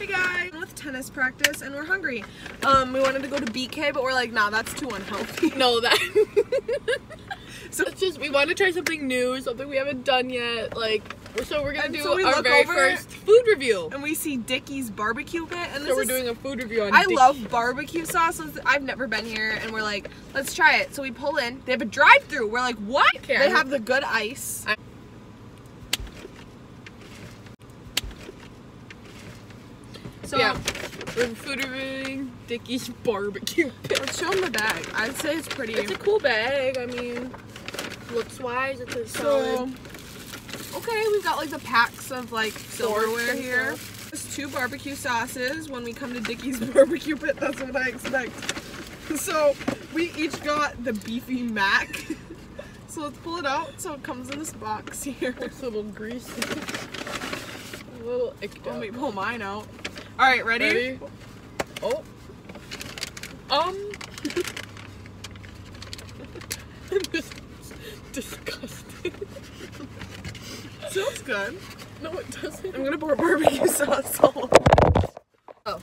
Hey guys, with tennis practice and we're hungry. Um, we wanted to go to BK, but we're like, nah, that's too unhealthy. No, that. so it's just we want to try something new, something we haven't done yet. Like, so we're gonna And do so we our very first food review. And we see Dickey's barbecue pit, and this So we're is- doing a food review on. I love barbecue sauces. I've never been here, and we're like, let's try it. So we pull in. They have a drive-through. We're like, what? They have the good ice. I- So yeah, we're food reviewing Dickey's barbecue pit. let's show them the bag. I'd say it's pretty. It's a cool bag. I mean, looks wise, it's a so okay, we've got like the packs of like silverware here. stuff. There's two barbecue sauces. When we come to Dickey's barbecue pit, that's what I expect. So we each got the beefy mac. So let's pull it out. So it comes in this box here. It's a little greasy. a little icked Let me pull mine out. All right, ready? Ready? Oh. Um. this is disgusting. Smells good. No, it doesn't. I'm gonna pour barbecue sauce all. Oh.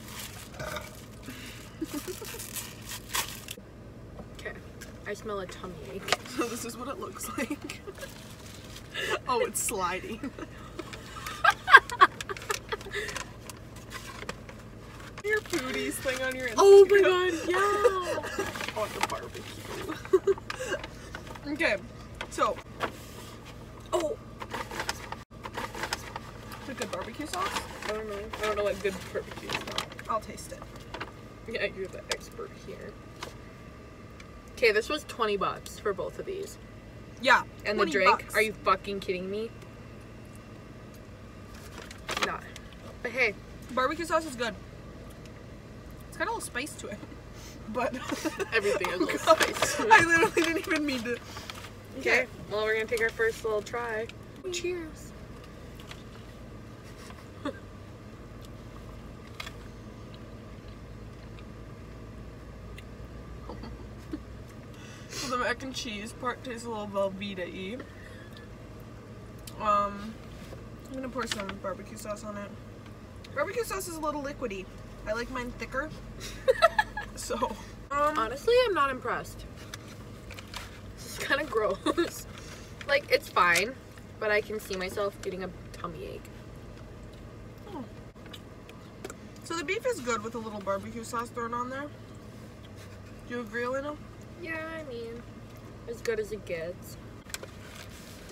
Okay. I smell a tummy ache. So this is what it looks like. oh, it's sliding. Pooties thing on your Instagram. Oh my god, yeah! on the barbecue. okay, so Oh! the good barbecue sauce. I don't know. I don't know what good barbecue smell. I'll taste it. Yeah, you're the expert here. Okay, this was 20 bucks for both of these. Yeah, And the drink? bucks. Are you fucking kidding me? Not. But hey, Barbecue sauce is good. It's got a little spice to it, but everything is a little God, spicy. I literally didn't even mean to. Okay, well, we're gonna take our first little try. Cheers. So the mac and cheese part tastes a little Velveeta-y. Um, I'm gonna pour some barbecue sauce on it. Barbecue sauce is a little liquidy. I like mine thicker. so, um, Honestly, I'm not impressed. This is kind of gross. like, it's fine, but I can see myself getting a tummy ache. so the beef is good with a little barbecue sauce thrown on there. Do you agree, Elena? Yeah, I mean, as good as it gets.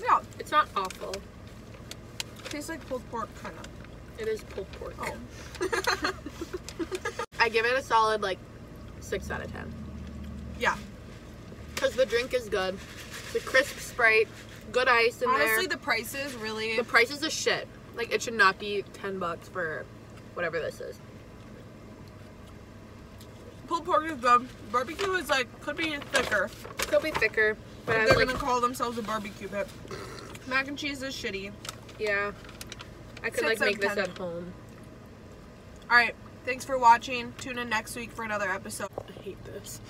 Yeah, It's not awful. tastes like pulled pork, kind of. It is pulled pork. Oh. I give it a solid, like, 6 out of 10. Yeah. Because the drink is good. The crisp Sprite, good ice in Honestly, there. the prices really. The price is a shit. Like, it should not be 10 bucks for whatever this is. pulled pork is good. Barbecue is like could be thicker. Could be thicker, but they're like, gonna call themselves a barbecue pit. Mac and cheese is shitty. yeah. I could, like, make this at home. All right. Thanks for watching. Tune in next week for another episode. I hate this.